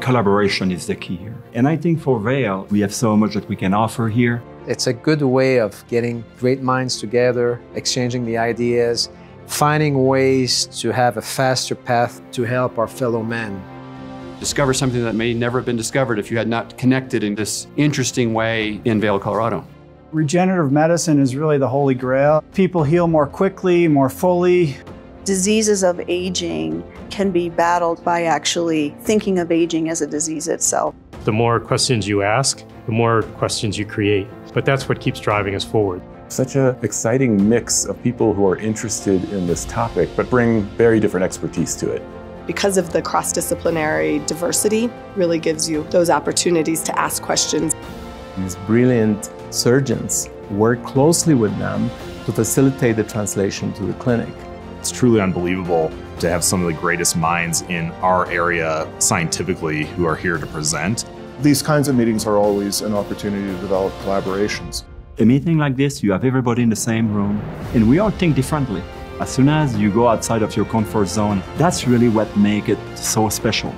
collaboration is the key here. And I think for Vail, we have so much that we can offer here. It's a good way of getting great minds together, exchanging the ideas, finding ways to have a faster path to help our fellow men. Discover something that may never have been discovered if you had not connected in this interesting way in Vail, Colorado. Regenerative medicine is really the holy grail. People heal more quickly, more fully. Diseases of aging can be battled by actually thinking of aging as a disease itself. The more questions you ask, the more questions you create. But that's what keeps driving us forward. Such an exciting mix of people who are interested in this topic, but bring very different expertise to it. Because of the cross-disciplinary diversity, really gives you those opportunities to ask questions. These brilliant surgeons work closely with them to facilitate the translation to the clinic. It's truly unbelievable to have some of the greatest minds in our area scientifically who are here to present. These kinds of meetings are always an opportunity to develop collaborations. A meeting like this, you have everybody in the same room, and we all think differently. As soon as you go outside of your comfort zone, that's really what makes it so special.